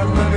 I'm